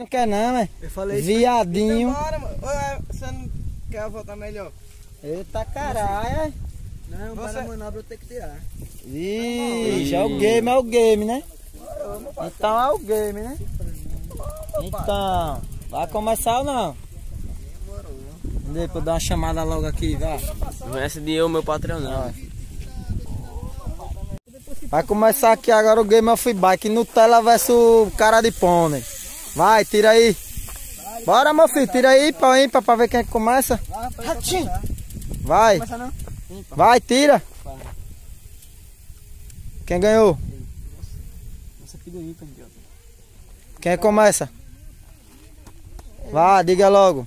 Não quer não, é? Eu falei Viadinho. Então bora, mano. Ô, Você não quer voltar melhor? Eita caralho. Não, Você- para a manobra eu tenho que tirar. Vixe, é o game, é o game, né? Então é o game, né? Então, vai começar ou não? Eu dar uma chamada logo aqui, vai. Não é esse de eu, meu patrão, não. Vai começar aqui agora o Game of Bike Nutella versus cara de pônei. Vai, tira aí. Bora, meu filho, tira aí pra, ímpar, pra ver quem é que começa. Ratinho! Vai, não? vai, tira. Quem ganhou? Quem que começa? Vai, diga logo.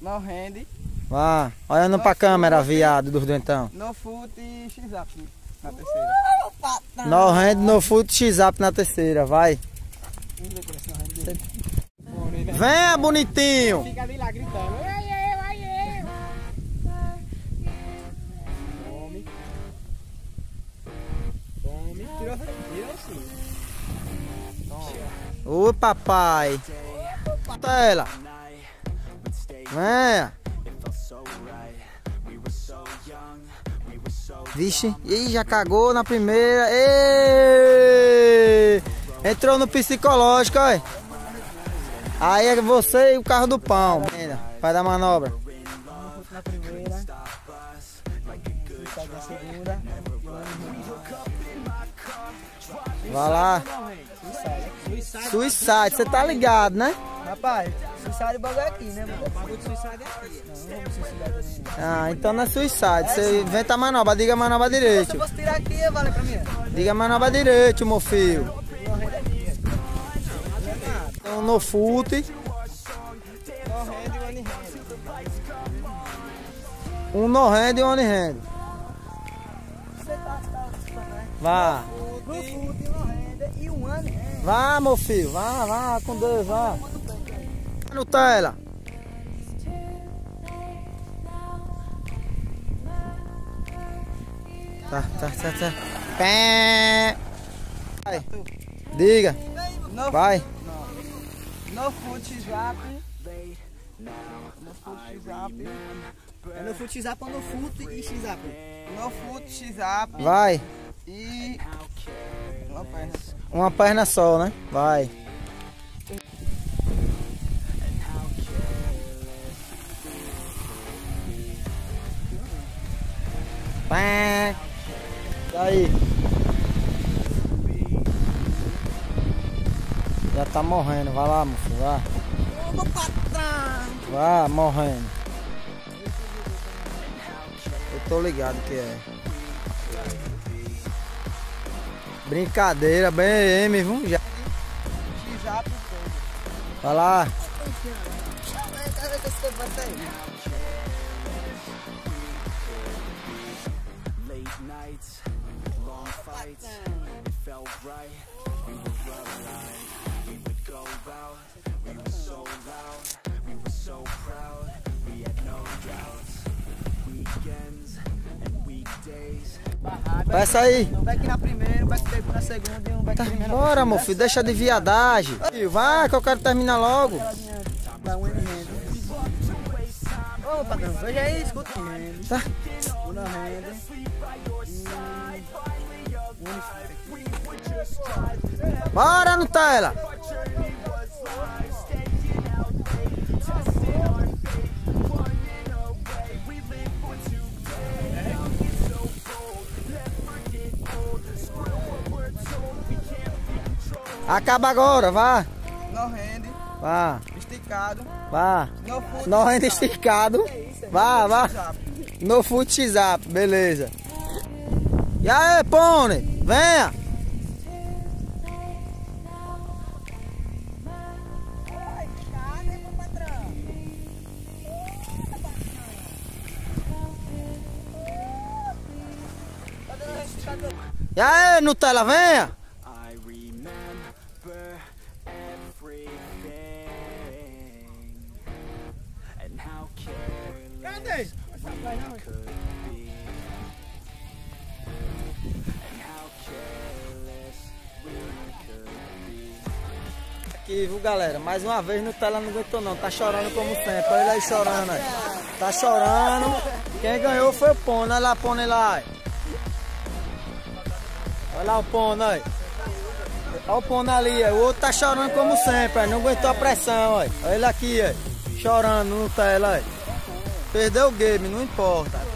No hand, Vá, olhando pra câmera, viado dos dentão. no foot e x-up na terceira. No hand, no foot, x-up na terceira, vai. Venha, bonitinho. Fica ali lá gritando. Ai, ai, ai. Ô, papai. Tela. Venha. Vixe, ih, já cagou na primeira. Ê! Entrou no psicológico, olha. Aí é você e o carro do pão. Vai dar manobra. Na primeira. Na segunda. Vai lá. Suicide. Suicide, você tá ligado, né? Rapaz, suicide o bagulho é aqui, né, mano? O bagulho de suicide é aqui. Ah, então não é suicide. Você inventa a manobra, diga a manobra Se eu direito. fosse tirar aqui, ia valer pra mim. Diga a manobra direito, meu filho. Então, no fute. No hand one hand. Um no hand e um on hand. Você tá, tá, tá, né? Vá. No foot, no hand one hand. Vá, meu filho. Vá, vá, com Deus, vá. Nutella. Tá, tá, tá, tá. Pé. Diga. Vai. No foot zap. No foot zap. É no foot zap ou no foot e x zap? No foot zap Vai. e uma perna. Uma perna só, né? Vai. Pé. Daí. Já tá morrendo. Vai lá, filho. Vai. Ô, patrão! Vai, morrendo. Eu tô ligado que é. Brincadeira, bem viu? Já. Vai lá. Late nights, long fights, it felt right. We were would go out, we were so loud, we were so proud, we had no doubts. Weekends and weekdays, Peça aí. Um back na primeira, um back na segunda e um back primeiro na Bora, meu filho. Deixa de viadagem. Vai, que eu quero terminar logo. Dá um hand. Ô, patrão, veja aí, escuta. Tá. No hand. Bora, Nutella. Acaba agora, vá. No hand, Vá, esticado. vá. No foot. No ainda esticado. Vá, vá. zap. No fute zap, beleza. E aí, pônei? Venha. E aí, Nutella, venha. Aqui, aí, viu galera? Mais uma vez no tela não aguentou não, tá chorando como sempre. Olha ele aí chorando aí. Tá chorando. Quem ganhou foi o Pono, olha lá Pono lá. Olha lá o Pono aí. Olha o Pono ali, ó. o outro tá chorando como sempre, aí. não aguentou a pressão, ó. olha ele aqui, ó. chorando no tela. Ó. Perdeu o game, não importa.